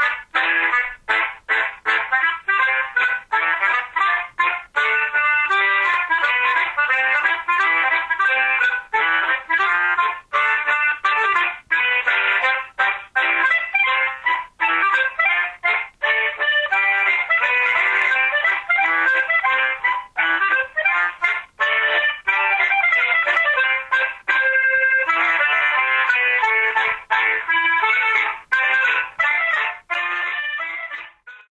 Bye.